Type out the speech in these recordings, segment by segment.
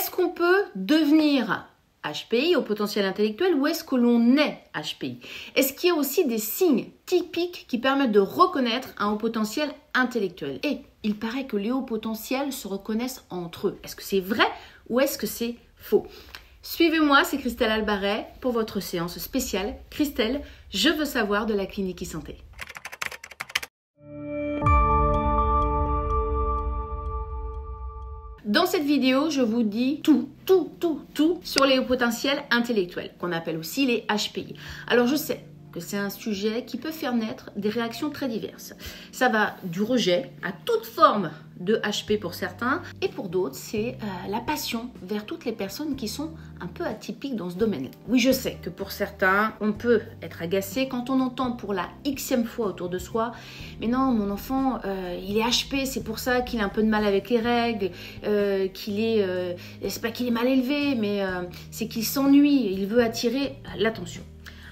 Est-ce qu'on peut devenir HPI au potentiel intellectuel ou est-ce que l'on est HPI Est-ce qu'il y a aussi des signes typiques qui permettent de reconnaître un haut potentiel intellectuel? Et il paraît que les hauts potentiels se reconnaissent entre eux. Est-ce que c'est vrai ou est-ce que c'est faux? Suivez-moi, c'est Christelle Albaret pour votre séance spéciale. Christelle, je veux savoir de la clinique e-santé. Dans cette vidéo, je vous dis tout, tout, tout, tout sur les hauts potentiels intellectuels, qu'on appelle aussi les HPI. Alors je sais, que c'est un sujet qui peut faire naître des réactions très diverses. Ça va du rejet à toute forme de HP pour certains, et pour d'autres, c'est euh, la passion vers toutes les personnes qui sont un peu atypiques dans ce domaine. Oui, je sais que pour certains, on peut être agacé quand on entend pour la xème fois autour de soi, mais non, mon enfant, euh, il est HP, c'est pour ça qu'il a un peu de mal avec les règles, euh, qu'il est, c'est pas qu'il est mal élevé, mais c'est qu'il s'ennuie, il veut attirer l'attention.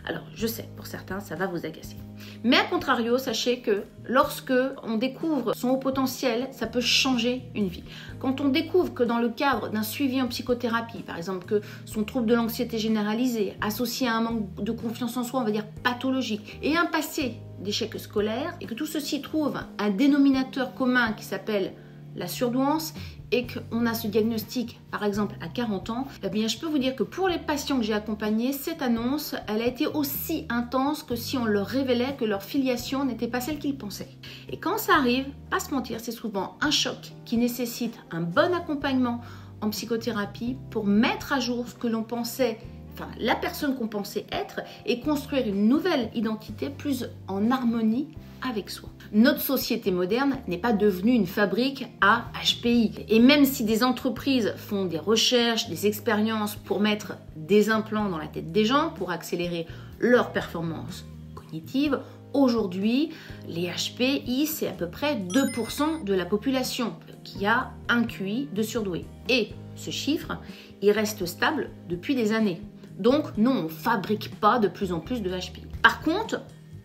Alors, je sais, pour certains, ça va vous agacer. Mais à contrario, sachez que lorsque on découvre son haut potentiel, ça peut changer une vie. Quand on découvre que dans le cadre d'un suivi en psychothérapie, par exemple que son trouble de l'anxiété généralisée, associé à un manque de confiance en soi, on va dire pathologique, et un passé d'échec scolaire, et que tout ceci trouve un dénominateur commun qui s'appelle la surdouance, et qu'on a ce diagnostic, par exemple, à 40 ans, eh bien, je peux vous dire que pour les patients que j'ai accompagnés, cette annonce, elle a été aussi intense que si on leur révélait que leur filiation n'était pas celle qu'ils pensaient. Et quand ça arrive, pas se mentir, c'est souvent un choc qui nécessite un bon accompagnement en psychothérapie pour mettre à jour ce que l'on pensait Enfin, la personne qu'on pensait être et construire une nouvelle identité plus en harmonie avec soi. Notre société moderne n'est pas devenue une fabrique à HPI. Et même si des entreprises font des recherches, des expériences pour mettre des implants dans la tête des gens, pour accélérer leur performance cognitive, aujourd'hui, les HPI, c'est à peu près 2% de la population qui a un QI de surdoué. Et ce chiffre, il reste stable depuis des années. Donc non, on ne fabrique pas de plus en plus de HPI. Par contre,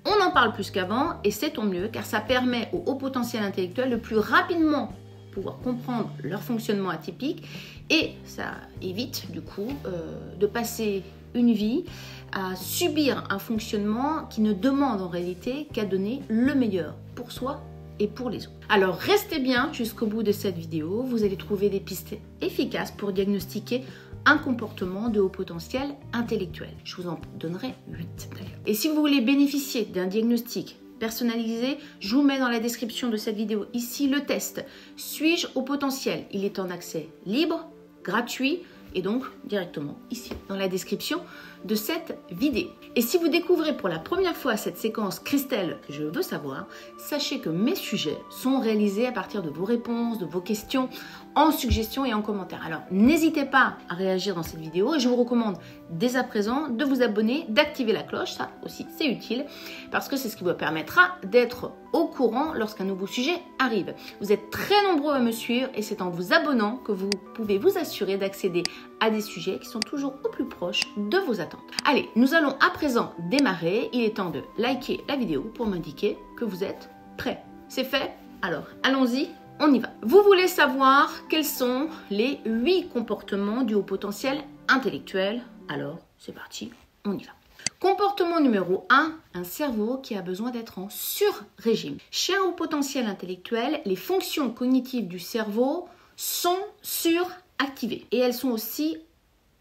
on en parle plus qu'avant et c'est tant mieux car ça permet aux hauts potentiels intellectuels de plus rapidement pouvoir comprendre leur fonctionnement atypique et ça évite du coup euh, de passer une vie à subir un fonctionnement qui ne demande en réalité qu'à donner le meilleur pour soi et pour les autres. Alors restez bien jusqu'au bout de cette vidéo, vous allez trouver des pistes efficaces pour diagnostiquer un comportement de haut potentiel intellectuel. Je vous en donnerai 8 d'ailleurs. Et si vous voulez bénéficier d'un diagnostic personnalisé, je vous mets dans la description de cette vidéo ici le test. Suis-je au potentiel? Il est en accès libre, gratuit et donc directement ici dans la description de cette vidéo. Et si vous découvrez pour la première fois cette séquence Christelle, je veux savoir, sachez que mes sujets sont réalisés à partir de vos réponses, de vos questions en suggestions et en commentaires. Alors n'hésitez pas à réagir dans cette vidéo et je vous recommande dès à présent de vous abonner, d'activer la cloche, ça aussi c'est utile parce que c'est ce qui vous permettra d'être au courant lorsqu'un nouveau sujet arrive. Vous êtes très nombreux à me suivre et c'est en vous abonnant que vous pouvez vous assurer d'accéder à des sujets qui sont toujours au plus proche de vos attentes. Allez, nous allons à présent démarrer. Il est temps de liker la vidéo pour m'indiquer que vous êtes prêts. C'est fait? Alors, allons-y, on y va. Vous voulez savoir quels sont les 8 comportements du haut potentiel intellectuel? Alors, c'est parti, on y va. Comportement numéro 1, un cerveau qui a besoin d'être en sur-régime. Chez un haut potentiel intellectuel, les fonctions cognitives du cerveau sont suractivées et elles sont aussi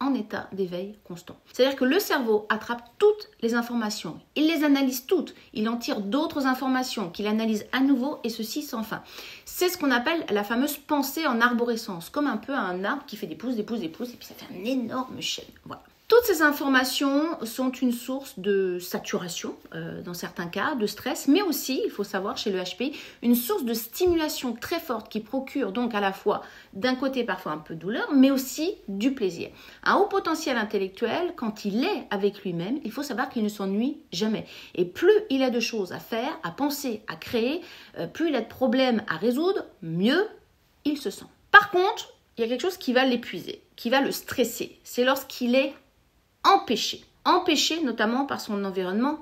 en état d'éveil constant. C'est-à-dire que le cerveau attrape toutes les informations, il les analyse toutes, il en tire d'autres informations qu'il analyse à nouveau et ceci sans fin. C'est ce qu'on appelle la fameuse pensée en arborescence, comme un peu un arbre qui fait des pousses, des pousses, des pousses et puis ça fait un énorme chêne. Voilà. Toutes ces informations sont une source de saturation, euh, dans certains cas, de stress, mais aussi, il faut savoir chez le HPI, une source de stimulation très forte qui procure donc à la fois d'un côté parfois un peu de douleur, mais aussi du plaisir. Un haut potentiel intellectuel, quand il est avec lui-même, il faut savoir qu'il ne s'ennuie jamais. Et plus il a de choses à faire, à penser, à créer, euh, plus il a de problèmes à résoudre, mieux il se sent. Par contre, il y a quelque chose qui va l'épuiser, qui va le stresser. C'est lorsqu'il est empêché. Empêché notamment par son environnement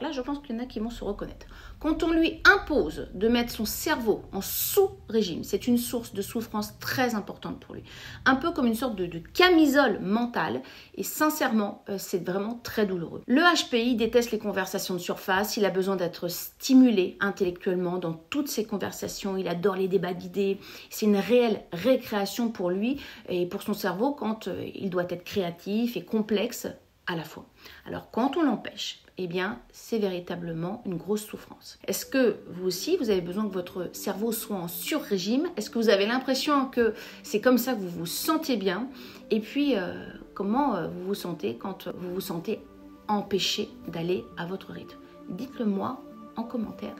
Là, je pense qu'il y en a qui vont se reconnaître. Quand on lui impose de mettre son cerveau en sous-régime, c'est une source de souffrance très importante pour lui. Un peu comme une sorte de, camisole mentale. Et sincèrement, euh, c'est vraiment très douloureux. Le HPI déteste les conversations de surface. Il a besoin d'être stimulé intellectuellement dans toutes ses conversations. Il adore les débats d'idées. C'est une réelle récréation pour lui et pour son cerveau quand euh, il doit être créatif et complexe à la fois. Alors quand on l'empêche, eh bien c'est véritablement une grosse souffrance. Est-ce que vous aussi, vous avez besoin que votre cerveau soit en sur-régime? Est-ce que vous avez l'impression que c'est comme ça que vous vous sentez bien? Et puis, euh, comment euh, vous vous sentez quand vous vous sentez empêché d'aller à votre rythme? Dites-le moi en commentaire.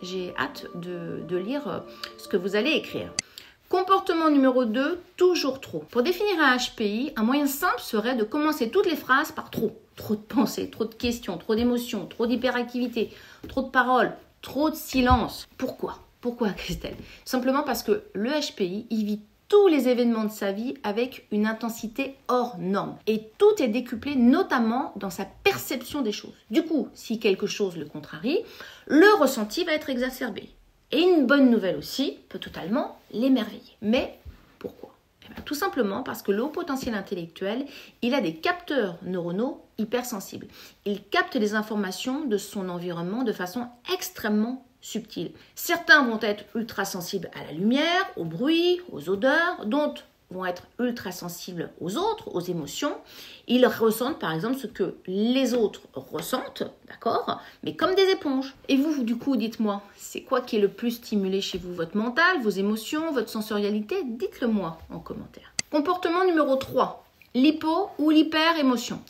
J'ai hâte de, de lire euh, ce que vous allez écrire. Comportement numéro 2, toujours trop. Pour définir un HPI, un moyen simple serait de commencer toutes les phrases par trop. Trop de pensées, trop de questions, trop d'émotions, trop d'hyperactivité, trop de paroles, trop de silence. Pourquoi? Pourquoi Christelle? Simplement parce que le HPI, il vit tous les événements de sa vie avec une intensité hors norme. Et tout est décuplé notamment dans sa perception des choses. Du coup, si quelque chose le contrarie, le ressenti va être exacerbé. Et une bonne nouvelle aussi peut totalement l'émerveiller. Mais pourquoi? Tout simplement parce que le haut potentiel intellectuel, il a des capteurs neuronaux hypersensibles. Il capte les informations de son environnement de façon extrêmement subtile. Certains vont être ultra sensibles à la lumière, au bruit, aux odeurs, d'autres vont être ultra sensibles aux autres, aux émotions. Ils ressentent par exemple ce que les autres ressentent, d'accord Mais comme des éponges. Et vous, du coup, dites-moi, c'est quoi qui est le plus stimulé chez vous? Votre mental, vos émotions, votre sensorialité? Dites-le moi en commentaire. Comportement numéro 3. L'hypo ou l'hyper-émotion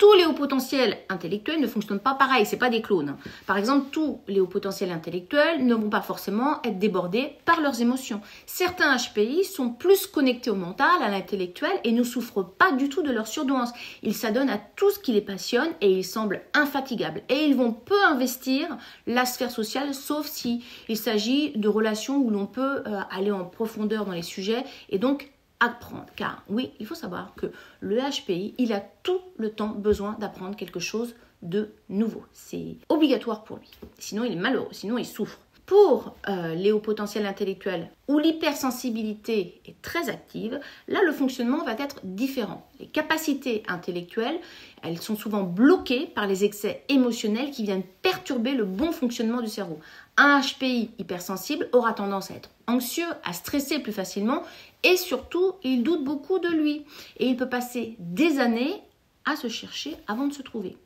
tous les hauts potentiels intellectuels ne fonctionnent pas pareil, c'est pas des clones. Par exemple, tous les hauts potentiels intellectuels ne vont pas forcément être débordés par leurs émotions. Certains HPI sont plus connectés au mental, à l'intellectuel et ne souffrent pas du tout de leur surdouance. Ils s'adonnent à tout ce qui les passionne et ils semblent infatigables. Et ils vont peu investir la sphère sociale, sauf si il s'agit de relations où l'on peut euh, aller en profondeur dans les sujets et donc apprendre. Car oui, il faut savoir que le HPI, il a tout le temps besoin d'apprendre quelque chose de nouveau. C'est obligatoire pour lui. Sinon, il est malheureux, sinon il souffre. Pour euh, les hauts potentiels intellectuels où l'hypersensibilité est très active, là le fonctionnement va être différent. Les capacités intellectuelles, elles sont souvent bloquées par les excès émotionnels qui viennent perturber le bon fonctionnement du cerveau. Un HPI hypersensible aura tendance à être anxieux, à stresser plus facilement et surtout, il doute beaucoup de lui et il peut passer des années à se chercher avant de se trouver.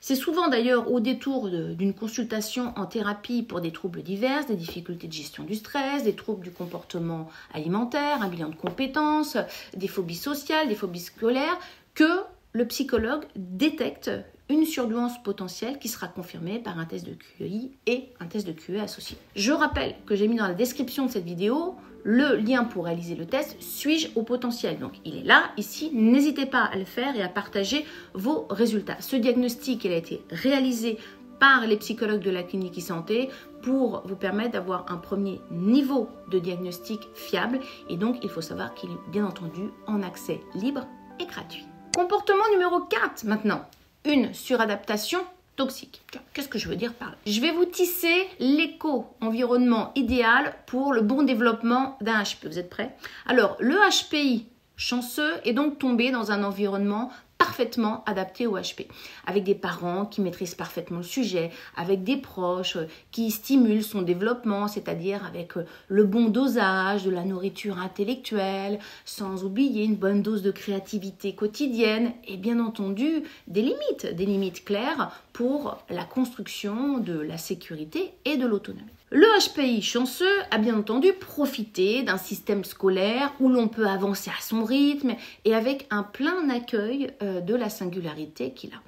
C'est souvent d'ailleurs au détour d'une consultation en thérapie pour des troubles divers, des difficultés de gestion du stress, des troubles du comportement alimentaire, un bilan de compétences, des phobies sociales, des phobies scolaires, que le psychologue détecte une surdouance potentielle qui sera confirmée par un test de QI et un test de QE associé. Je rappelle que j'ai mis dans la description de cette vidéo le lien pour réaliser le test Suis-je au potentiel? Donc il est là, ici. N'hésitez pas à le faire et à partager vos résultats. Ce diagnostic, il a été réalisé par les psychologues de la clinique e-santé pour vous permettre d'avoir un premier niveau de diagnostic fiable. Et donc, il faut savoir qu'il est bien entendu en accès libre et gratuit. Comportement numéro 4 maintenant. Une suradaptation toxique. Qu'est-ce que je veux dire par là? Je vais vous tisser l'éco-environnement idéal pour le bon développement d'un HP. Vous êtes prêts? Alors, le HPI chanceux est donc tombé dans un environnement parfaitement adapté au HP, avec des parents qui maîtrisent parfaitement le sujet, avec des proches qui stimulent son développement, c'est-à-dire avec euh, le bon dosage de la nourriture intellectuelle, sans oublier une bonne dose de créativité quotidienne et bien entendu des limites, des limites claires pour la construction de la sécurité et de l'autonomie. Le HPI chanceux a bien entendu profité d'un système scolaire où l'on peut avancer à son rythme et avec un plein accueil euh, de la singularité qu'il a.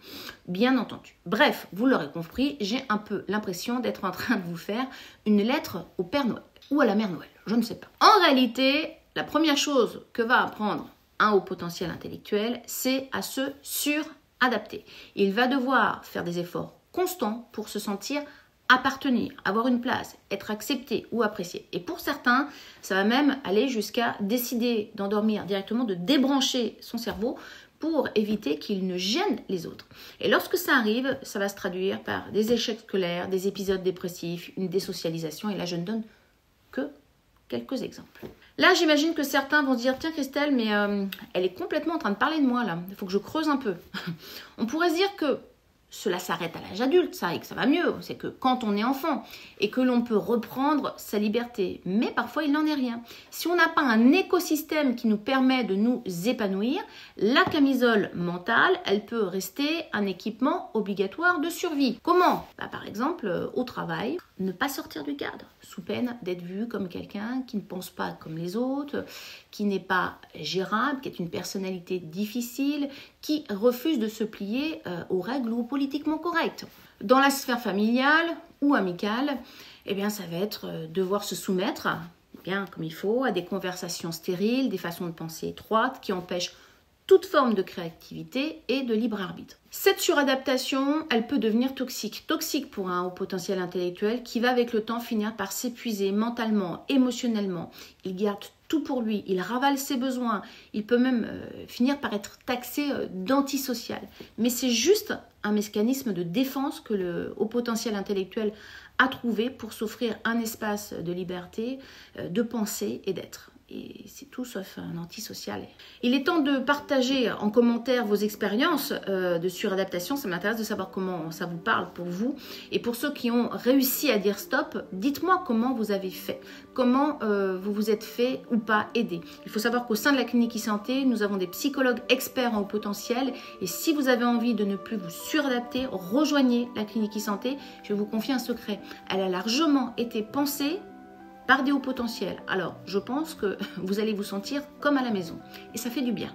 Bien entendu. Bref, vous l'aurez compris, j'ai un peu l'impression d'être en train de vous faire une lettre au Père Noël ou à la Mère Noël, je ne sais pas. En réalité, la première chose que va apprendre un haut potentiel intellectuel, c'est à se suradapter. Il va devoir faire des efforts constants pour se sentir appartenir, avoir une place, être accepté ou apprécié. Et pour certains, ça va même aller jusqu'à décider d'endormir directement, de débrancher son cerveau pour éviter qu'il ne gêne les autres. Et lorsque ça arrive, ça va se traduire par des échecs scolaires, des épisodes dépressifs, une désocialisation. Et là, je ne donne que quelques exemples. Là, j'imagine que certains vont se dire Tiens, Christelle, mais euh, elle est complètement en train de parler de moi là. Il faut que je creuse un peu. On pourrait se dire que cela s'arrête à l'âge adulte, ça, et que ça va mieux. C'est que quand on est enfant et que l'on peut reprendre sa liberté. Mais parfois, il n'en est rien. Si on n'a pas un écosystème qui nous permet de nous épanouir, la camisole mentale, elle peut rester un équipement obligatoire de survie. Comment? Bah, Par exemple, euh, au travail, ne pas sortir du cadre, sous peine d'être vu comme quelqu'un qui ne pense pas comme les autres, qui n'est pas gérable, qui est une personnalité difficile, qui refuse de se plier euh, aux règles ou politiquement correctes. Dans la sphère familiale ou amicale, eh bien, ça va être euh, devoir se soumettre, bien comme il faut, à des conversations stériles, des façons de penser étroites qui empêchent toute forme de créativité et de libre arbitre. Cette suradaptation, elle peut devenir toxique. Toxique pour un haut potentiel intellectuel qui va avec le temps finir par s'épuiser mentalement, émotionnellement. Il garde tout pour lui, il ravale ses besoins, il peut même euh, finir par être taxé euh, d'antisocial. Mais c'est juste un mécanisme de défense que le haut potentiel intellectuel a trouvé pour s'offrir un espace de liberté, euh, de penser et d'être et c'est tout sauf un antisocial. Il est temps de partager en commentaire vos expériences euh, de suradaptation. Ça m'intéresse de savoir comment ça vous parle pour vous. Et pour ceux qui ont réussi à dire stop, dites-moi comment vous avez fait. Comment euh, vous vous êtes fait ou pas aider. Il faut savoir qu'au sein de la clinique e-santé, nous avons des psychologues experts en haut potentiel. Et si vous avez envie de ne plus vous suradapter, rejoignez la clinique e-santé. Je vous confier un secret. Elle a largement été pensée par des hauts potentiels. Alors, je pense que vous allez vous sentir comme à la maison. Et ça fait du bien.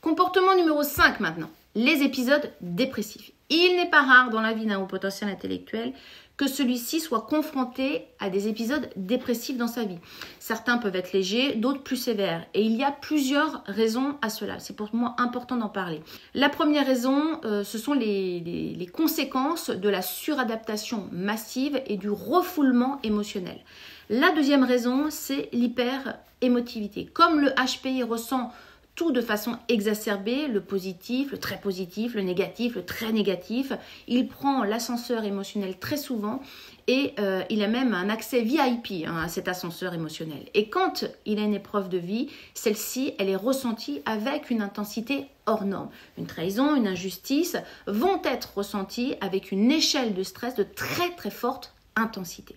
Comportement numéro 5 maintenant. Les épisodes dépressifs. Il n'est pas rare dans la vie d'un haut potentiel intellectuel que celui-ci soit confronté à des épisodes dépressifs dans sa vie. Certains peuvent être légers, d'autres plus sévères. Et il y a plusieurs raisons à cela. C'est pour moi important d'en parler. La première raison, euh, ce sont les, les conséquences de la suradaptation massive et du refoulement émotionnel. La deuxième raison, c'est l'hyper-émotivité. Comme le HPI ressent tout de façon exacerbée, le positif, le très positif, le négatif, le très négatif, il prend l'ascenseur émotionnel très souvent et euh, il a même un accès VIP hein, à cet ascenseur émotionnel. Et quand il a une épreuve de vie, celle-ci, elle est ressentie avec une intensité hors norme. Une trahison, une injustice vont être ressenties avec une échelle de stress de très très forte intensité.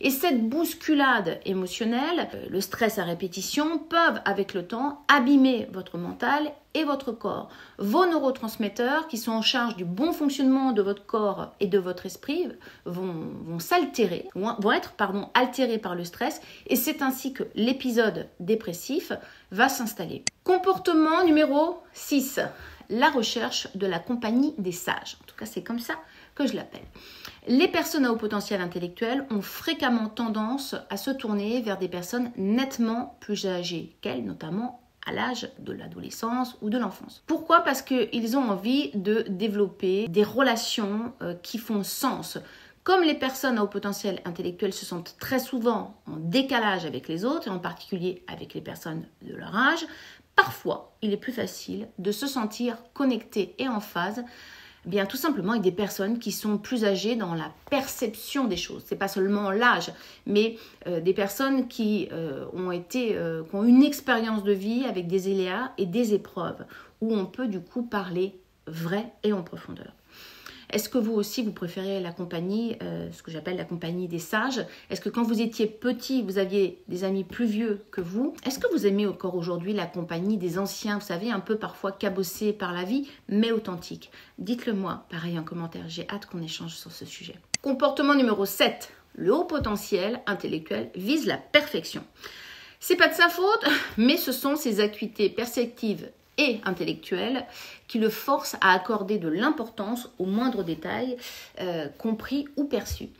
Et cette bousculade émotionnelle, euh, le stress à répétition, peuvent avec le temps abîmer votre mental et votre corps. Vos neurotransmetteurs qui sont en charge du bon fonctionnement de votre corps et de votre esprit vont, vont s'altérer, vont être pardon, altérés par le stress et c'est ainsi que l'épisode dépressif va s'installer. Comportement numéro 6, la recherche de la compagnie des sages. En tout cas, c'est comme ça que je l'appelle. Les personnes à haut potentiel intellectuel ont fréquemment tendance à se tourner vers des personnes nettement plus âgées qu'elles, notamment à l'âge de l'adolescence ou de l'enfance. Pourquoi? Parce qu'ils ont envie de développer des relations euh, qui font sens. Comme les personnes à haut potentiel intellectuel se sentent très souvent en décalage avec les autres, et en particulier avec les personnes de leur âge, parfois il est plus facile de se sentir connecté et en phase bien tout simplement avec des personnes qui sont plus âgées dans la perception des choses. C'est pas seulement l'âge, mais euh, des personnes qui euh, ont été, euh, qui ont une expérience de vie avec des éléas et des épreuves, où on peut du coup parler vrai et en profondeur. Est-ce que vous aussi, vous préférez la compagnie, euh, ce que j'appelle la compagnie des sages Est-ce que quand vous étiez petit, vous aviez des amis plus vieux que vous? Est-ce que vous aimez encore aujourd'hui la compagnie des anciens, vous savez, un peu parfois cabossés par la vie, mais authentiques Dites-le moi, pareil en commentaire, j'ai hâte qu'on échange sur ce sujet. Comportement numéro 7. Le haut potentiel intellectuel vise la perfection. C'est pas de sa faute, mais ce sont ses acuités perceptives et intellectuelle qui le force à accorder de l'importance aux moindres détails, euh, compris ou perçus.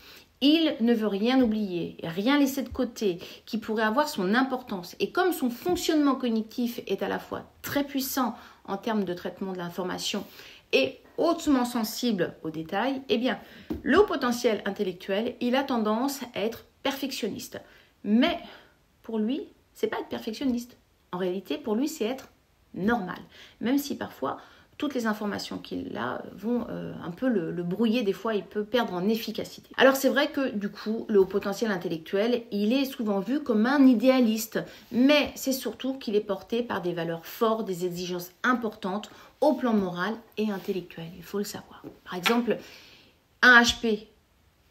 Il ne veut rien oublier, rien laisser de côté qui pourrait avoir son importance. Et comme son fonctionnement cognitif est à la fois très puissant en termes de traitement de l'information est hautement sensible aux détails, eh bien, le potentiel intellectuel, il a tendance à être perfectionniste. Mais pour lui, c'est pas être perfectionniste. En réalité, pour lui, c'est être normal. Même si parfois, toutes les informations qu'il a vont euh, un peu le, le, brouiller, des fois il peut perdre en efficacité. Alors c'est vrai que du coup, le haut potentiel intellectuel, il est souvent vu comme un idéaliste, mais c'est surtout qu'il est porté par des valeurs fortes, des exigences importantes au plan moral et intellectuel, il faut le savoir. Par exemple, un HP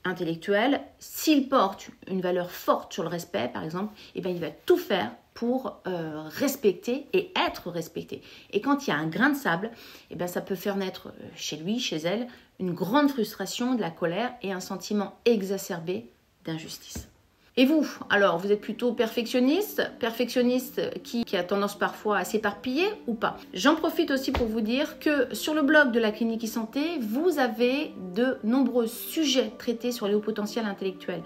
intellectuel, s'il porte une valeur forte sur le respect, par exemple, eh bien, il va tout faire pour euh, respecter et être respecté. Et quand il y a un grain de sable, eh bien, ça peut faire naître euh, chez lui, chez elle, une grande frustration, de la colère et un sentiment exacerbé d'injustice. Et vous, alors, vous êtes plutôt perfectionniste, perfectionniste qui, a tendance parfois à s'éparpiller ou pas? J'en profite aussi pour vous dire que sur le blog de la clinique e-santé, vous avez de nombreux sujets traités sur les hauts potentiels intellectuels.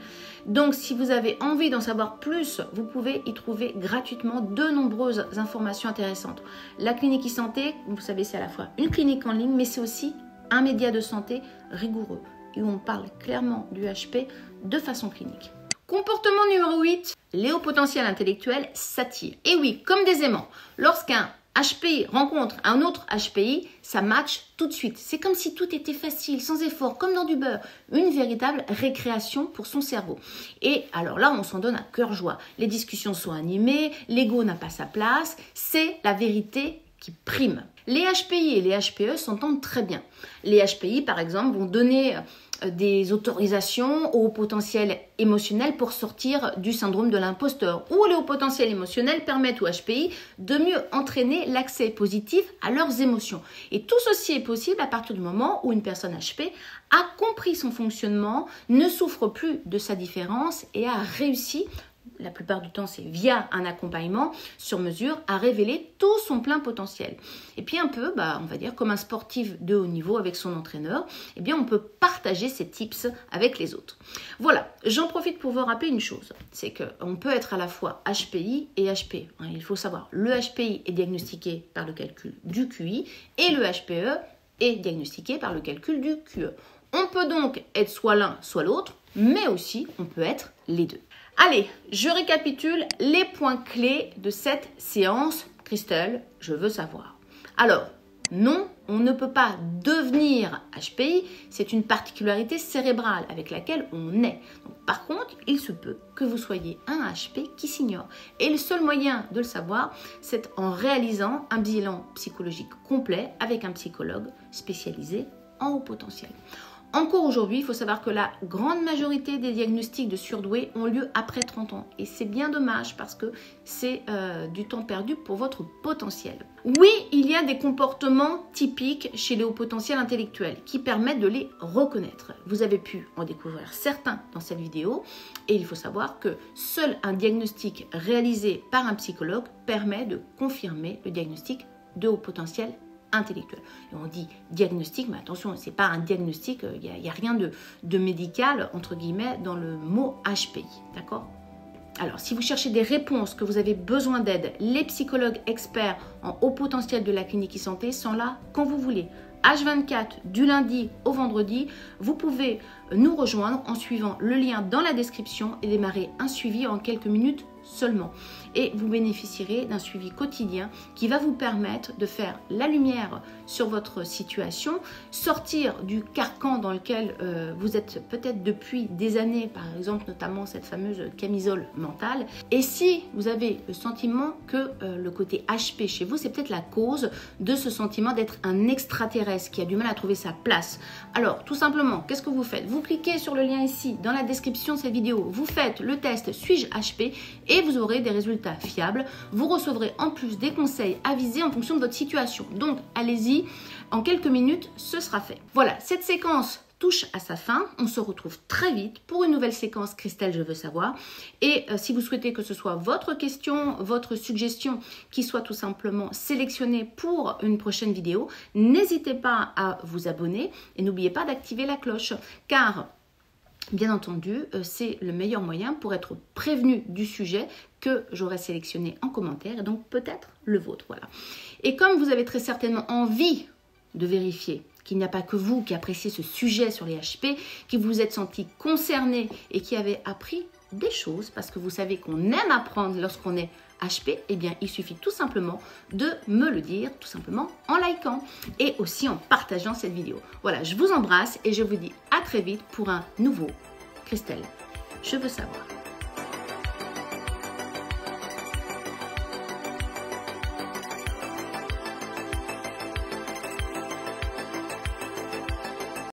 Donc, si vous avez envie d'en savoir plus, vous pouvez y trouver gratuitement de nombreuses informations intéressantes. La clinique e-santé, vous savez, c'est à la fois une clinique en ligne, mais c'est aussi un média de santé rigoureux et où on parle clairement du HP de façon clinique. Comportement numéro 8, les hauts potentiels intellectuels s'attirent. Et oui, comme des aimants, lorsqu'un HPI rencontre un autre HPI, ça match tout de suite. C'est comme si tout était facile, sans effort, comme dans du beurre. Une véritable récréation pour son cerveau. Et alors là, on s'en donne à cœur joie. Les discussions sont animées, l'ego n'a pas sa place, c'est la vérité qui prime. Les HPI et les HPE s'entendent très bien. Les HPI, par exemple, vont donner euh, des autorisations au potentiel émotionnel pour sortir du syndrome de l'imposteur. Ou les hauts potentiels émotionnels permettent aux HPI de mieux entraîner l'accès positif à leurs émotions. Et tout ceci est possible à partir du moment où une personne HP a compris son fonctionnement, ne souffre plus de sa différence et a réussi la plupart du temps c'est via un accompagnement sur mesure, à révéler tout son plein potentiel. Et puis un peu, bah, on va dire comme un sportif de haut niveau avec son entraîneur, eh bien on peut partager ses tips avec les autres. Voilà, j'en profite pour vous rappeler une chose, c'est qu'on peut être à la fois HPI et HP. Hein, il faut savoir, le HPI est diagnostiqué par le calcul du QI et le HPE est diagnostiqué par le calcul du QE. On peut donc être soit l'un, soit l'autre, mais aussi on peut être les deux. Allez, je récapitule les points clés de cette séance. Christelle, je veux savoir. Alors, non, on ne peut pas devenir HPI, c'est une particularité cérébrale avec laquelle on est. par contre, il se peut que vous soyez un HP qui s'ignore. Et le seul moyen de le savoir, c'est en réalisant un bilan psychologique complet avec un psychologue spécialisé en haut potentiel. Encore aujourd'hui, il faut savoir que la grande majorité des diagnostics de surdoués ont lieu après 30 ans. Et c'est bien dommage parce que c'est euh, du temps perdu pour votre potentiel. Oui, il y a des comportements typiques chez les hauts potentiels intellectuels qui permettent de les reconnaître. Vous avez pu en découvrir certains dans cette vidéo. Et il faut savoir que seul un diagnostic réalisé par un psychologue permet de confirmer le diagnostic de haut potentiel on dit diagnostic, mais attention, c'est pas un diagnostic, il euh, n'y a, rien de, de médical, entre guillemets, dans le mot HPI. D'accord? Alors, si vous cherchez des réponses, que vous avez besoin d'aide, les psychologues experts en haut potentiel de la clinique e-santé sont là quand vous voulez. H24 du lundi au vendredi, vous pouvez nous rejoindre en suivant le lien dans la description et démarrer un suivi en quelques minutes seulement. Et vous bénéficierez d'un suivi quotidien qui va vous permettre de faire la lumière sur votre situation, sortir du carcan dans lequel euh, vous êtes peut-être depuis des années, par exemple notamment cette fameuse camisole mentale. Et si vous avez le sentiment que euh, le côté HP chez vous, c'est peut-être la cause de ce sentiment d'être un extraterrestre qui a du mal à trouver sa place. Alors tout simplement, qu'est-ce que vous faites? Vous cliquez sur le lien ici dans la description de cette vidéo, vous faites le test Suis-je HP et vous aurez des résultats fiables. Vous recevrez en plus des conseils avisés en fonction de votre situation. Donc allez-y, en quelques minutes, ce sera fait. Voilà, cette séquence touche à sa fin. On se retrouve très vite pour une nouvelle séquence Christelle, je veux savoir. Et euh, si vous souhaitez que ce soit votre question, votre suggestion qui soit tout simplement sélectionnée pour une prochaine vidéo, n'hésitez pas à vous abonner et n'oubliez pas d'activer la cloche car Bien entendu, euh, c'est le meilleur moyen pour être prévenu du sujet que j'aurai sélectionné en commentaire et donc peut-être le vôtre. Voilà. Et comme vous avez très certainement envie de vérifier qu'il n'y a pas que vous qui appréciez ce sujet sur les HP, qui vous êtes senti concerné et qui avez appris des choses, parce que vous savez qu'on aime apprendre lorsqu'on est HP, eh bien, il suffit tout simplement de me le dire, tout simplement en likant et aussi en partageant cette vidéo. Voilà, je vous embrasse et je vous dis à très vite pour un nouveau Christelle. Je veux savoir.